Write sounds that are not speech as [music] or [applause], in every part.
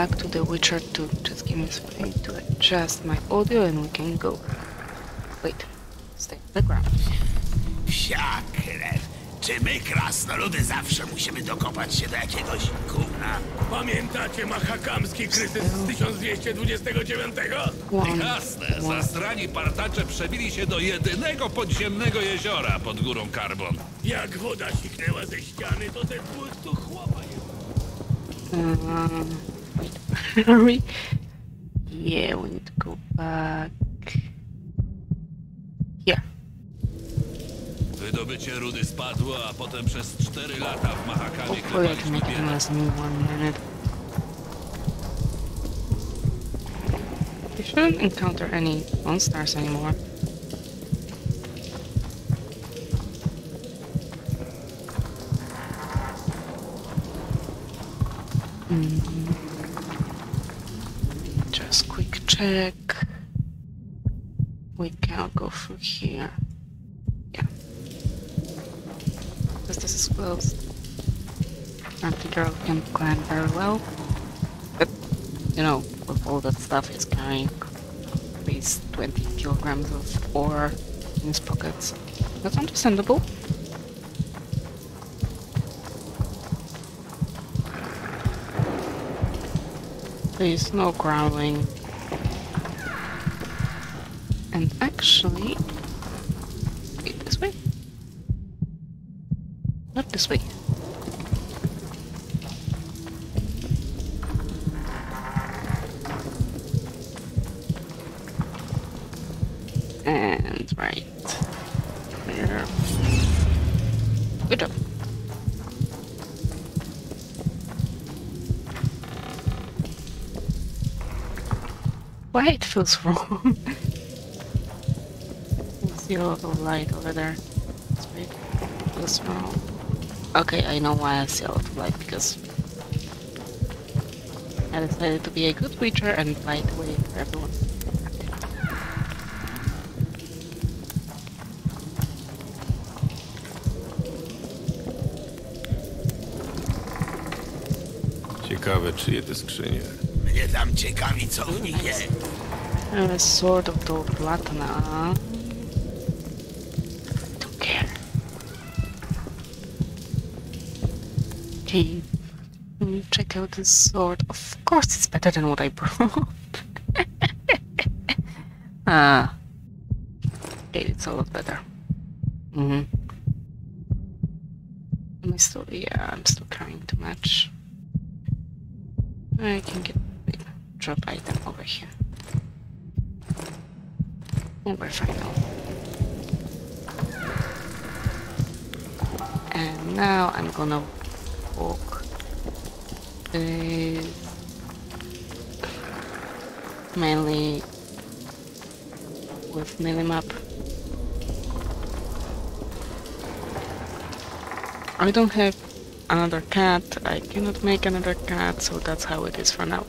back to The Witcher 2. Just give me a second to adjust my audio and we can go. Wait, stay on the ground. Psia krew. Czy my, krasnoludy, zawsze musimy dokopać się do jakiegoś gówna? Pamiętacie mahakamski kryzys z 1229? One, Jasne, one. zastrani partacze przebili się do jedynego podziemnego jeziora pod górą Karbon. Jak woda siknęła ze ściany, to ten płyn tu chłopa nie Um, wait, [laughs] are we? Yeah, we need to go back. Here. Wydobycie rudy spadło, a potem przez 4 lata w Mahakamie Hopefully I can klepaliśmy make it in biedę. less than one minute. We shouldn't encounter any monsters anymore. Mm. Just check. We can't go through here. Yeah. Because this is closed. Anti-girl can clan very well. But, you know, with all that stuff, it's carrying at least 20 kilograms of ore in his pockets. That's understandable. Please, no growling. And actually... Wait, this way? Not this way. And right there. Good job. Why it feels [laughs] wrong? I see a lot of light over there. It's weird. Feels wrong. Okay, I know why I see a lot of light because I decided to be a good witcher and light the way for everyone. Ciekawe, czyje te skrzynie. Mnie tam ciekawi, co w nich jest. Uh, sword of the Platana. Okay. Check out this sword. Of course, it's better than what I brought. [laughs] ah. Okay, it's a lot better. Mm-hmm. Am I still? Yeah, I'm still carrying too much. I can get wait, drop item over here. And we're fine now. And now I'm gonna with mainly with Milimap. I don't have another cat. I cannot make another cat, so that's how it is for now.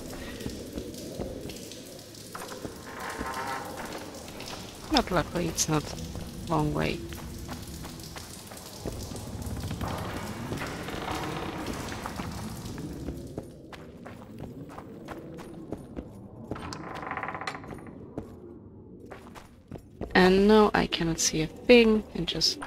But luckily it's not long way. And no, I cannot see a thing, and just...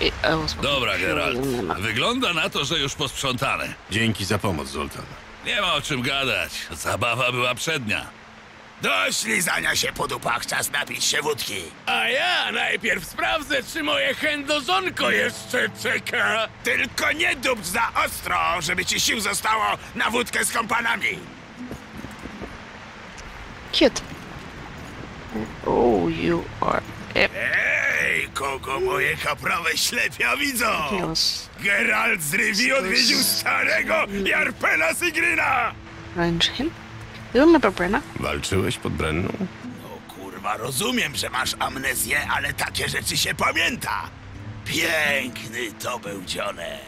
I, I was Dobra, Geralt. Wygląda na to, że już posprzątane. Dzięki za pomoc, Zoltan. Nie ma o czym gadać. Zabawa była przednia. Dość lizania się po dupach, czas napić się wódki. A ja najpierw sprawdzę, czy moje chędożonko jeszcze czeka. Tylko nie dupcz za ostro, żeby ci sił zostało na wódkę z kompanami. Cute. Oh, you are epic. Ej, kogo moje kaprawe ślepia widzą? Yes. Geralt z Rivi odwiedził starego Jarpela Sigryna! Range him. Do you remember Brenna? Walczyłeś pod Brenną? No kurwa, rozumiem, że masz amnezję, ale takie rzeczy się pamięta. Piękny to był dzionek.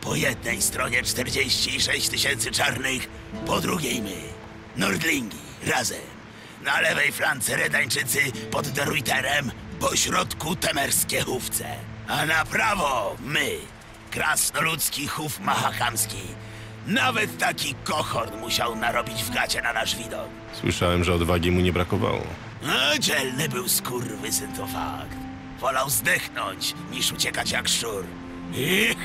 Po jednej stronie 46 tysięcy czarnych, po drugiej my. Nordlingi, razem. Na lewej flance Redańczycy pod Derwiterem, po środku temerskie chówce. A na prawo my. Krasnoludzki chów mahakamski. Nawet taki kochorn musiał narobić w gacie na nasz widok. Słyszałem, że odwagi mu nie brakowało. No, dzielny był skurwysyn, to fakt. Wolał zdechnąć, niż uciekać jak szczur. Ich,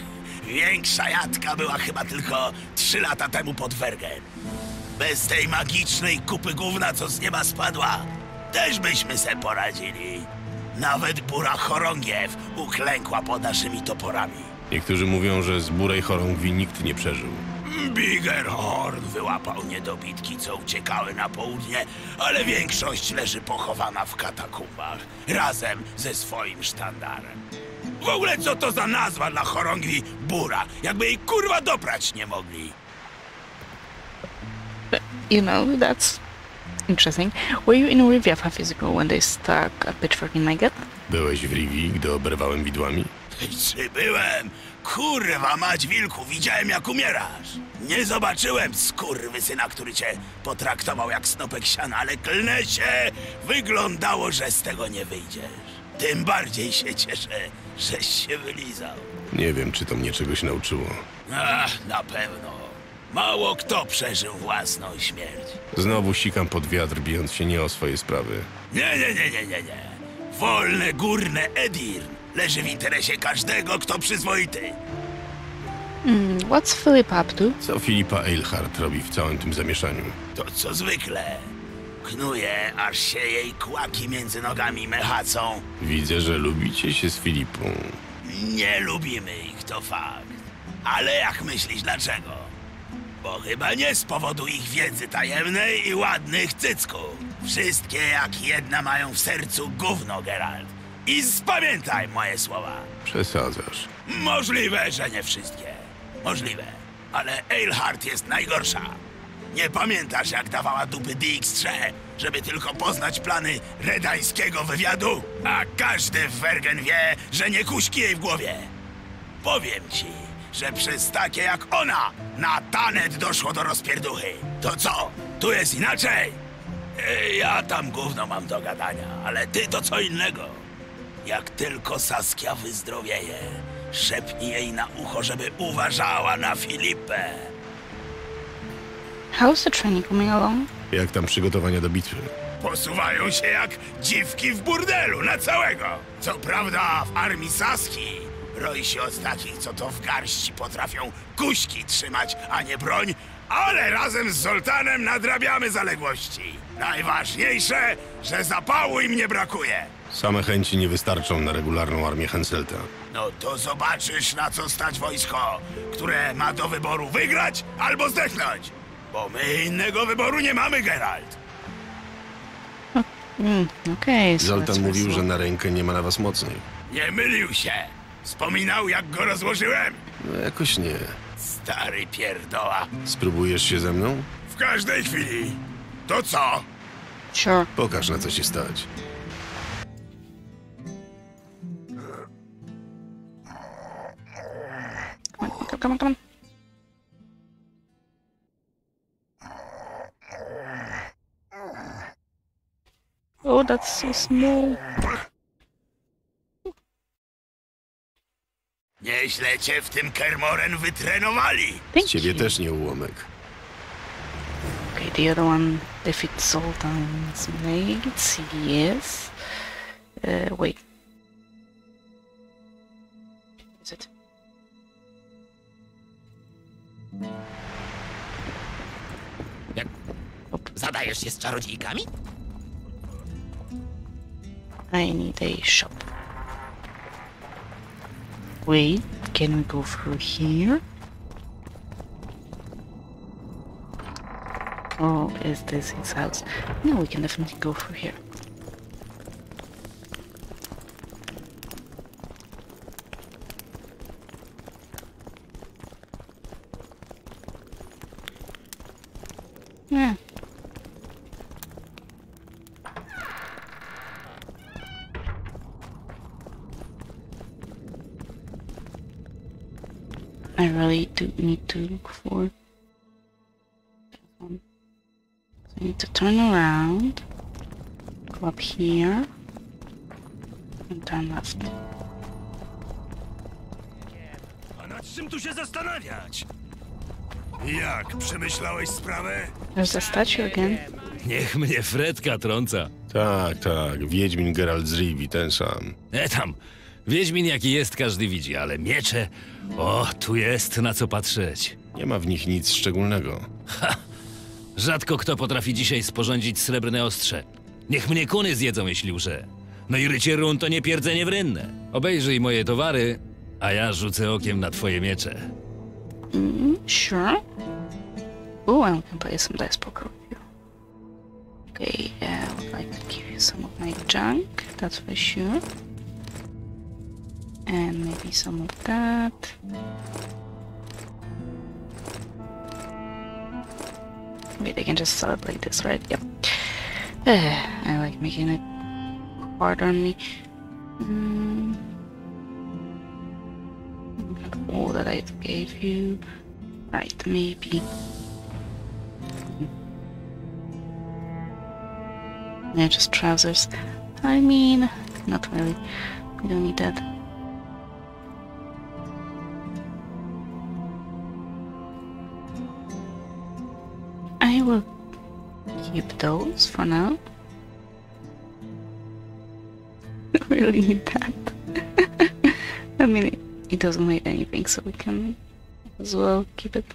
większa jadka była chyba tylko trzy lata temu pod Wergen. Bez tej magicznej kupy gówna, co z nieba spadła, też byśmy se poradzili. Nawet bura chorągiew uklękła pod naszymi toporami. Niektórzy mówią, że z burej chorągwi nikt nie przeżył. Bigerhorn wyłapał niedobitki, co uciekały na południe, ale większość leży pochowana w katakumbach, razem ze swoim sztandarem. W ogóle co to za nazwa dla chorągwi Bura, jakby jej kurwa doprać nie mogli. You know, that's interesting. Were you in Rivia for physical when they stuck a pitchfork in my gut? Byłeś w Rivi, gdy oberwałem widłami? Czy byłem? Kurwa mać wilku, widziałem jak umierasz. Nie zobaczyłem skurwysyna, który cię potraktował jak snopek siana, ale klnę się, wyglądało, że z tego nie wyjdziesz. Tym bardziej się cieszę, żeś się wylizał. Nie wiem, czy to mnie czegoś nauczyło. Ach, na pewno. Mało kto przeżył własną śmierć. Znowu sikam pod wiatr, bijąc się nie o swoje sprawy. Nie, nie, nie, nie, nie, nie. Wolne górne Edirn leży w interesie każdego, kto przyzwoity. Hmm, what's Philip up to? Co Filipa Eilhart robi w całym tym zamieszaniu? To co zwykle. Knuje, aż się jej kłaki między nogami mechacą. Widzę, że lubicie się z Filipą. Nie lubimy ich, to fakt. Ale jak myślisz, dlaczego? Bo chyba nie z powodu ich wiedzy tajemnej i ładnych cycków. Wszystkie jak jedna mają w sercu gówno, Geralt. I spamiętaj moje słowa. Przesadzasz. Możliwe, że nie wszystkie. Możliwe. Ale Eilhart jest najgorsza. Nie pamiętasz, jak dawała dupy Dijkstrze, żeby tylko poznać plany redańskiego wywiadu? A każdy w Wergen wie, że nie kuśki jej w głowie. Powiem ci, że przez takie jak ona na Tanet doszło do rozpierduchy. To co? Tu jest inaczej? E, Ja tam gówno mam do gadania, ale ty to co innego. Jak tylko Saskia wyzdrowieje, szepnij jej na ucho, żeby uważała na Filipę. How's the training coming along? Jak tam przygotowania do bitwy? Posuwają się jak dziwki w burdelu na całego. Co prawda w armii Saski roi się od takich, co to w garści potrafią kuśki trzymać, a nie broń, ale razem z Zoltanem nadrabiamy zaległości. Najważniejsze, że zapału im nie brakuje. Same chęci nie wystarczą na regularną armię Henselta. No to zobaczysz, na co stać wojsko, które ma do wyboru wygrać albo zdechnąć. Bo my innego wyboru nie mamy, Geralt. Hmm, okay, so Zoltan mówił, że na rękę nie ma na was mocnej. Nie mylił się. Wspominał, jak go rozłożyłem? No jakoś nie. Stary pierdoła. Spróbujesz się ze mną? W każdej chwili. To co? Sure. Pokaż na co się stać. Come on, come on, come on. Oh, that's so small. Nieźle cię w tym Kermoren wytrenowali. Thank Ciebie you. też nie ułomek. Okay, the other one defeats Sultan's mates. Yes. Uh, wait. Is it? Jak zadajesz się z czarodziejkami? I need a shop. Wait, can we go through here? Oh, is this his house? No, we can definitely go through here. I really do need to look for. So I need to turn around, go up here, and turn left. nad czym tu się zastanawiać? Jak, przemyślałeś sprawę? There's the statue again. Niech mnie Fredka trąca. Tak, tak. Wiedźmin Geralt z Rivi, ten sam. E tam, Wiedźmin jaki jest, każdy widzi, ale miecze... O, tu jest na co patrzeć. Nie ma w nich nic szczególnego. Rzadko kto potrafi dzisiaj sporządzić srebrne ostrze. Niech mnie kuny zjedzą, jeśli łże. No i rycie run to nie pierdzenie w rynne. Obejrzyj moje towary, a ja rzucę okiem na twoje miecze. Sure. Oh, I can play some dice poker with you. Okay, uh, I would like to give you some of my junk, that's for sure. And maybe some of that. Wait, I can just sell it like this, right? Yep. [sighs] I like making it hard on me. Mm. All that I gave you. Right, maybe. Yeah, just trousers. I mean, not really. We don't need that. Keep those for now. [laughs] Don't really need that. [laughs] I mean, it, it doesn't weigh anything, so we can as well keep it.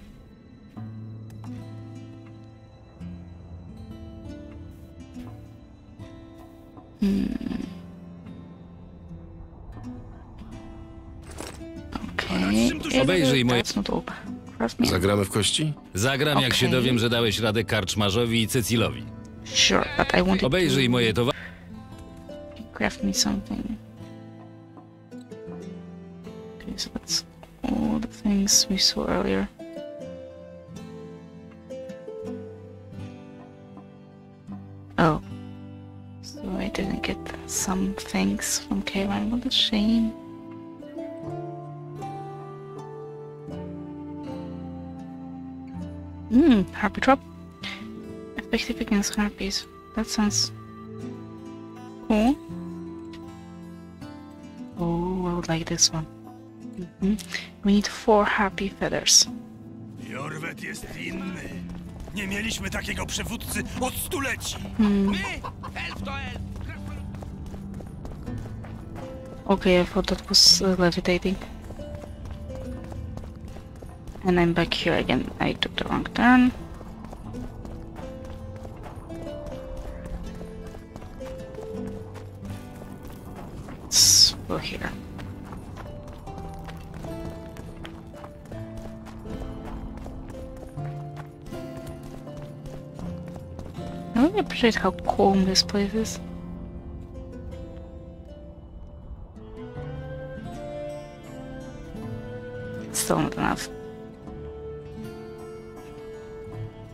Hmm. Okay. Obejrzyj moje- That's not all. Me. Zagramy w kości? Zagram, jak się dowiem, że dałeś radę Karczmarzowi i Cecylowi. Sure, but I wanted Obejrzyj to moje towary. craft me something. Okay, so that's all the things we saw earlier. Oh. So I didn't get some things from K1. What a shame. Hmm, harpy drop. Effective against harpies. That sounds cool. Oh, I would like this one. Mhm. We need four happy feathers. Jorwet jest inny. Nie mieliśmy takiego przywódcy od stuleci. Okay, I thought that was uh, levitating. And I'm back here again. I took the wrong turn. Let's go here. I really appreciate how calm this place is. Still not enough.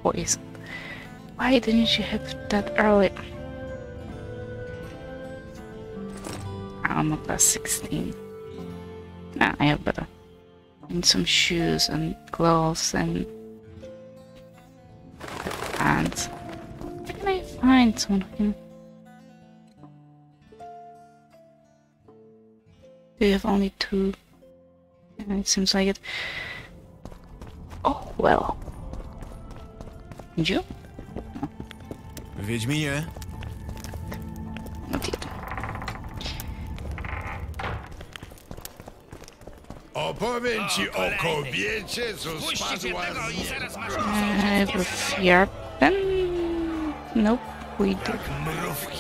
Why didn't you have that early? I'm a plus 16. Nah, I have better. And some shoes and gloves and pants. Where can I find someone. Do you have only two? It seems like it. Oh, well. Did you? Wiedźminie, Not yet. Opowiem ci o kobiecie, co spadła z nieba. I have a fear pen. Nope, we do. mrówki.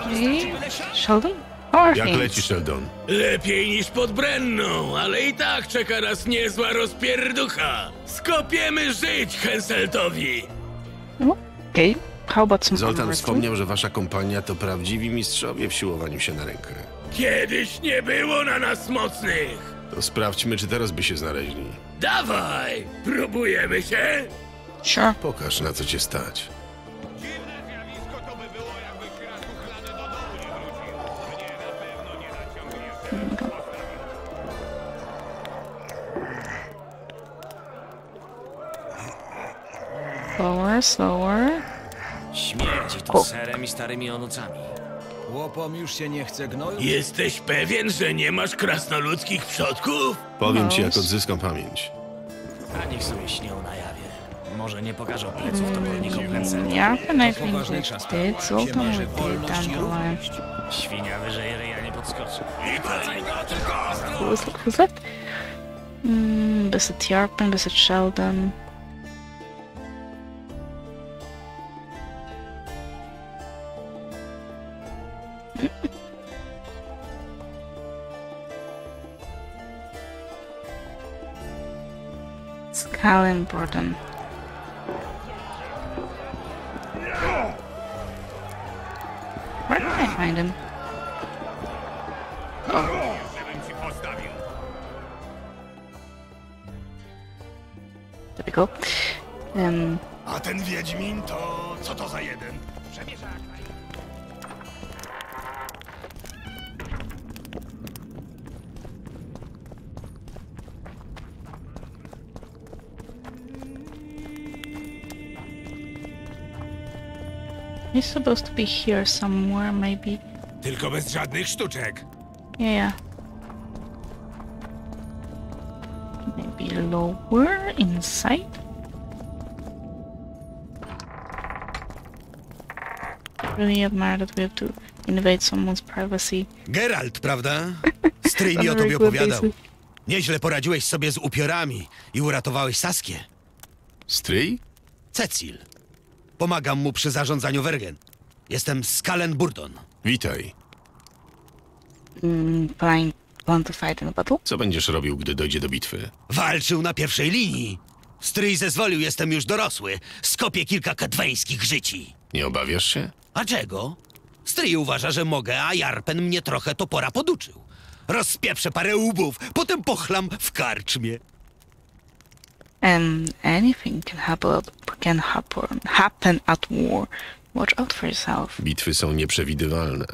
Okay. Sheldon? How are Jak leci Sheldon? Lepiej niż pod Brenną, ale i tak czeka nas niezła rozpierducha. Skopiemy żyć Henseltowi. Okay. How about some Zoltan wrestling? wspomniał, że wasza kompania to prawdziwi mistrzowie w siłowaniu się na rękę. Kiedyś nie było na nas mocnych. To sprawdźmy, czy teraz by się znaleźli. Dawaj, próbujemy się? Sure. Pokaż, na co cię stać. Slower, slower. Śmierdzi tu O. serem i starymi onucami. Łopom już się nie chce gnoju? Jesteś pewien, że nie masz krasnoludzkich przodków? Powiem ci, jak odzyskam pamięć. A niech sobie śnią na jawie. Może nie pokażą pleców topornikom did. się Zoltan marzy we did wolność i Dandelion. Świnia wyżej ryja nie podskoczy. Who was who's that? Mm, Visit Jarpen, visit Sheldon. Scallon important. Where did I find him? There we go. Um, A ten Wiedźmin to co to za jeden? He's supposed to be here somewhere, maybe. Tylko bez żadnych sztuczek. Yeah, yeah. Maybe lower inside. Really admire that we have to invade someone's privacy. Geralt, prawda? [laughs] Stryj On mi a o tobie opowiadał. Nieźle poradziłeś sobie z upiorami i uratowałeś Saskię. Stryj? Cecil. Pomagam mu przy zarządzaniu Wergen. Jestem Skalen Burdon. Witaj. Mm, plan to fight in a battle? Co będziesz robił, gdy dojdzie do bitwy? Walczył na pierwszej linii. Stryj zezwolił, jestem już dorosły. Skopię kilka kedweńskich życi. Nie obawiasz się? A czego? Stryj uważa, że mogę, a Jarpen mnie trochę topora poduczył. Rozpieprzę parę łbów, potem pochlam w karczmie. And anything can happen can happen happen at war. Watch out for yourself. Bitwy są nieprzewidywalne.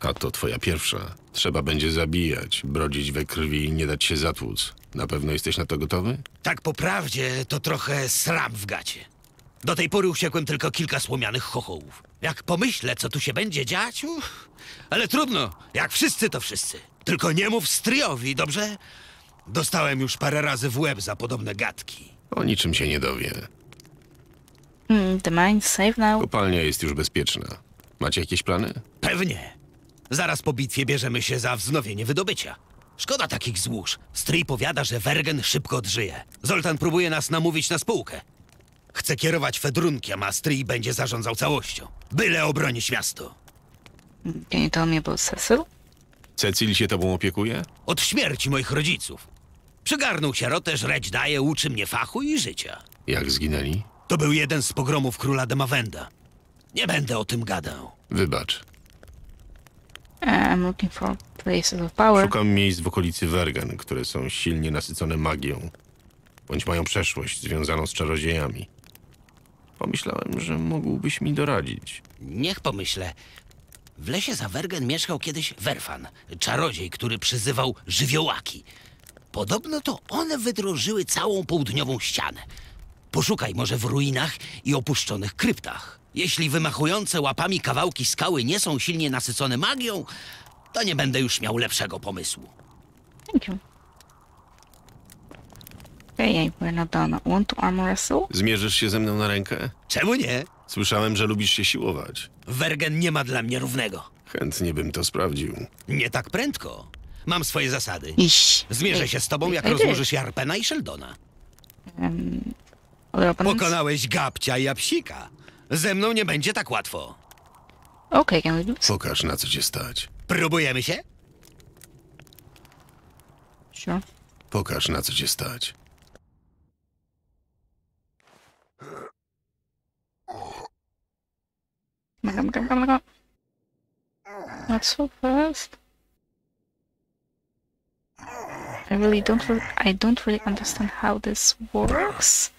A to twoja pierwsza. Trzeba będzie zabijać, brodzić we krwi i nie dać się zatłuc. Na pewno jesteś na to gotowy? Tak po prawdzie, to trochę sram w gacie. Do tej pory usiekłem tylko kilka słomianych chochołów. Jak pomyślę, co tu się będzie dziać, uff, ale trudno. Jak wszyscy, to wszyscy. Tylko nie mów stryjowi, dobrze? Dostałem już parę razy w łeb za podobne gadki. O niczym się nie dowie. Hmm, the mine's safe now. Kopalnia jest już bezpieczna. Macie jakieś plany? Pewnie. Zaraz po bitwie bierzemy się za wznowienie wydobycia. Szkoda takich złóż. Stryj powiada, że Wergen szybko odżyje. Zoltan próbuje nas namówić na spółkę. Chce kierować Fedrunkiem, a Stryj będzie zarządzał całością. Byle obronić miasto. Can you tell me about Cecil? Cecil się tobą opiekuje? Od śmierci moich rodziców. Przygarnął sierotę, żreć daje, uczy mnie fachu i życia. Jak zginęli? To był jeden z pogromów króla Demawenda. Nie będę o tym gadał. Wybacz. I'm looking for places of power. Szukam miejsc w okolicy Wergen, które są silnie nasycone magią. Bądź mają przeszłość związaną z czarodziejami. Pomyślałem, że mógłbyś mi doradzić. Niech pomyślę. W lesie za Wergen mieszkał kiedyś Werfan, czarodziej, który przyzywał żywiołaki. Podobno to one wydrożyły całą południową ścianę. Poszukaj może w ruinach i opuszczonych kryptach. Jeśli wymachujące łapami kawałki skały nie są silnie nasycone magią, to nie będę już miał lepszego pomysłu. Thank you. We're not done. Want to armor wrestle? Zmierzysz się ze mną na rękę? Czemu nie? Słyszałem, że lubisz się siłować. Wergen nie ma dla mnie równego. Chętnie bym to sprawdził. Nie tak prędko. Mam swoje zasady. Ish. Zmierzę się z tobą, jak rozłożysz Jarpena i Sheldona. Pokonałeś Gabcia i Apsika. Ze mną nie będzie tak łatwo. Okay, can we do this? Pokaż, na co cię stać. Próbujemy się? Sure. Pokaż, na co cię stać. Not so fast. I really don't. Re- I don't really understand how this works.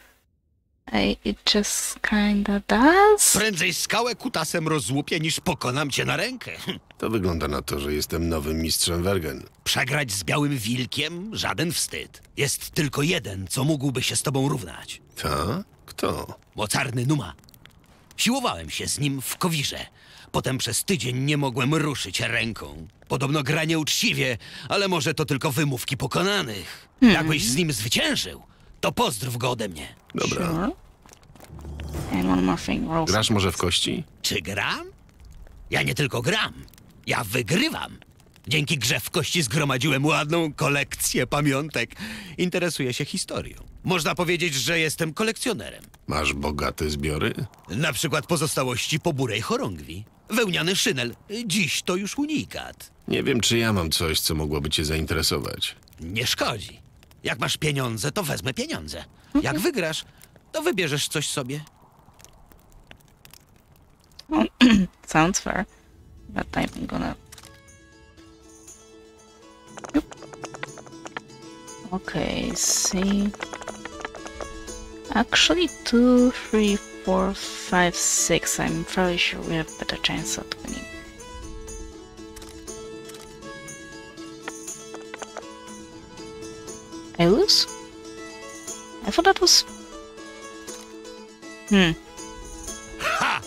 I it just kinda does. Prędzej skałę kutasem rozłupię, niż pokonam cię na rękę. [laughs] To wygląda na to, że jestem nowym mistrzem Wergen. Przegrać z białym wilkiem? Żaden wstyd. Jest tylko jeden, co mógłby się z tobą równać. Ta? Kto? Mocarny Numa. Siłowałem się z nim w Kowirze. Potem przez tydzień nie mogłem ruszyć ręką. Podobno gra nieuczciwie, ale może to tylko wymówki pokonanych. Jakbyś z nim zwyciężył, to pozdrów go ode mnie. Dobra. Sure. Grasz może w kości? Czy gram? Ja nie tylko gram, ja wygrywam. Dzięki grze w kości zgromadziłem ładną kolekcję pamiątek. Interesuję się historią. Można powiedzieć, że jestem kolekcjonerem. Masz bogate zbiory? Na przykład pozostałości po burej chorągwi. Wełniany szynel. Dziś to już unikat. Nie wiem, czy ja mam coś, co mogłoby cię zainteresować. Nie szkodzi. Jak masz pieniądze, to wezmę pieniądze. Jak wygrasz, to wybierzesz coś sobie. [clears throat] Sounds fair. But I'm gonna. Yep. Okay, see. Actually, two, three, four, five, six. I'm fairly sure we have better chance at winning. I lose? I thought that was. Hmm. Ha!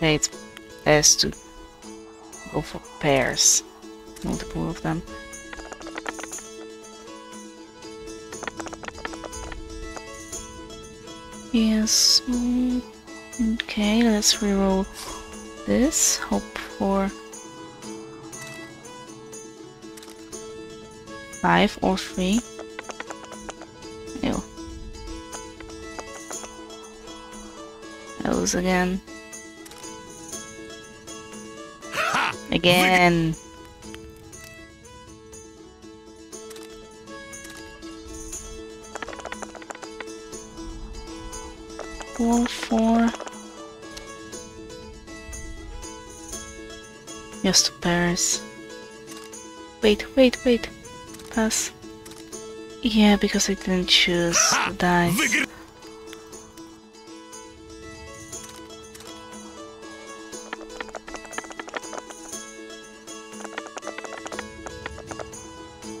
Yeah, it's best to go for pairs. Multiple of them. Yes. Okay, let's reroll this. Hope for five or three. Ew. Those again. Ha! Again. Just Paris. Wait, wait, wait. Pass. Yeah, because I didn't choose the dice.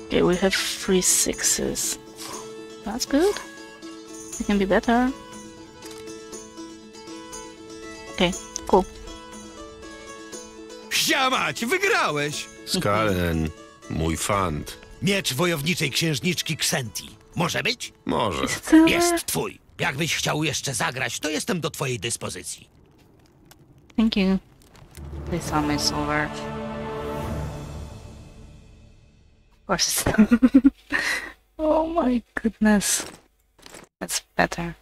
Okay, we have three sixes. That's good. It can be better. Okay, cool. Siamać, wygrałeś! Skalen, mój fant. Miecz wojowniczej księżniczki Ksenti. Może być? Może. Jest twój. Jakbyś chciał jeszcze zagrać, to jestem do twojej dyspozycji. Thank you. This sum is over. Of course [laughs] oh my goodness. That's better.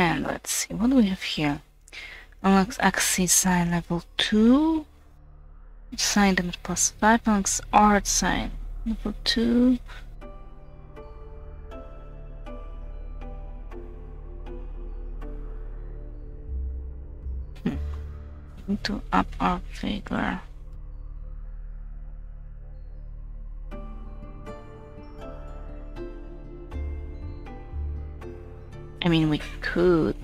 And let's see, what do we have here? Unlocks Axis sign level 2. Sign damage plus 5. Unlocks art sign level 2. Hmm. Need to up our figure. I mean, we could.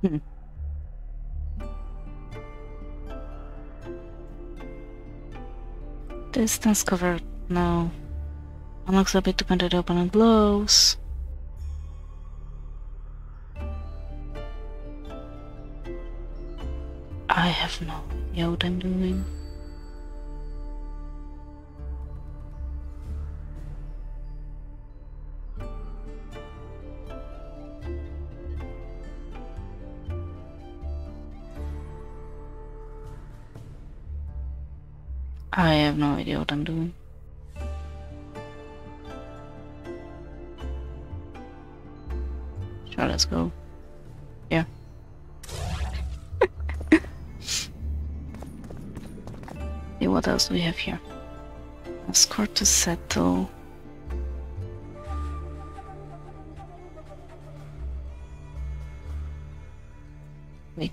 Hmm. Distance cover, no. Unlocks ability to counter the opponent blows. Have no idea what I'm doing. I have no idea what I'm doing. Sure, let's go. What else do we have here? A score to settle. Wait,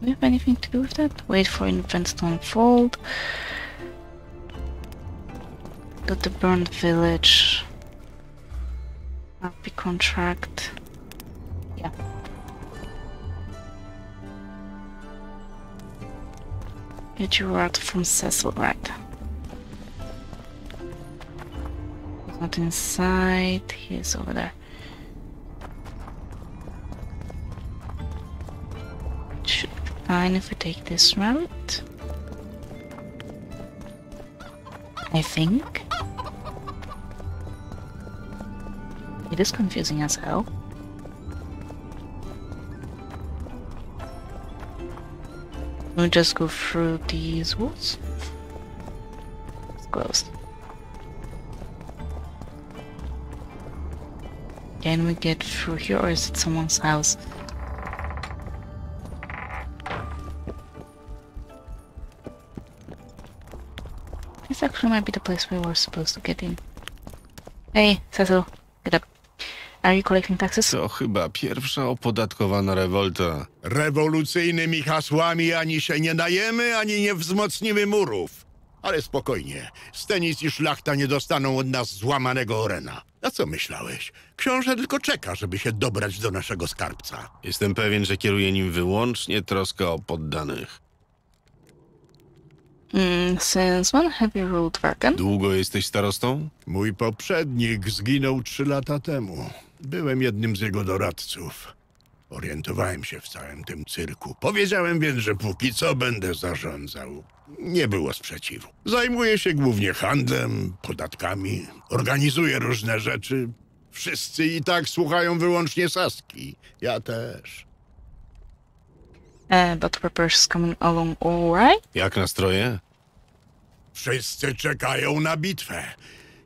do we have anything to do with that? Wait for events to unfold. Got the burned village. Happy contract. Get your out from Cecil, right? Not inside. He's over there. Should be fine if we take this route. I think. It is confusing as hell. We'll just go through these woods. It's closed. Can we get through here or is it someone's house? This actually might be the place we were supposed to get in. Hey, Cecil. Are you collecting taxes? To chyba pierwsza opodatkowana rewolta. Rewolucyjnymi hasłami ani się nie dajemy, ani nie wzmocnimy murów. Ale spokojnie, Stenis i szlachta nie dostaną od nas złamanego orena. A co myślałeś? Książę tylko czeka, żeby się dobrać do naszego skarbca. Jestem pewien, że kieruje nim wyłącznie troska o poddanych. Mm, since when have you ruled Vargan? Długo jesteś starostą? Mój poprzednik zginął trzy lata temu. Byłem jednym z jego doradców. Orientowałem się w całym tym cyrku. Powiedziałem więc, że póki co będę zarządzał. Nie było sprzeciwu. Zajmuję się głównie handlem, podatkami, organizuję różne rzeczy. Wszyscy i tak słuchają wyłącznie Saski. Ja też. Uh, but repairs coming along alright? Jak nastroje? Wszyscy czekają na bitwę.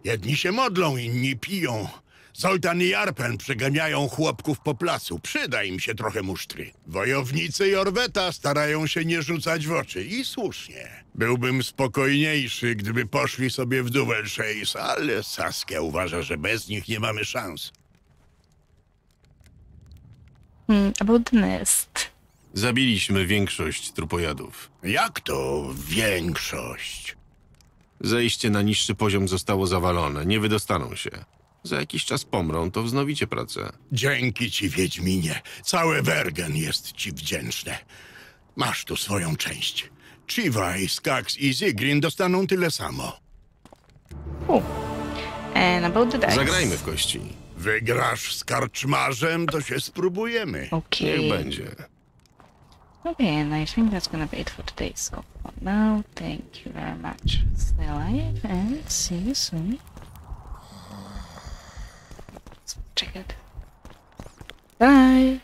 Jedni się modlą, inni piją. Zoltan i Arpen przyganiają chłopków po placu. Przyda im się trochę musztry. Wojownicy Jorweta starają się nie rzucać w oczy i słusznie. Byłbym spokojniejszy, gdyby poszli sobie w Duvel Chase, ale Saskia uważa, że bez nich nie mamy szans. Hmm, about the nest. Zabiliśmy większość trupojadów. Jak to większość? Zejście na niższy poziom zostało zawalone. Nie wydostaną się. Za jakiś czas pomrą, to wznowicie pracę. Dzięki ci, Wiedźminie. Całe Wergen jest ci wdzięczne. Masz tu swoją część. Chivaj, Skax i Zigrin dostaną tyle samo. Cool. And about the dice. Zagrajmy w kości. Wygrasz z karczmarzem, to się spróbujemy. Niech Okay. będzie. Okay, and I think that's gonna be it for today. So for now, thank you very much. Stay alive and see you soon. Let's check it. Bye.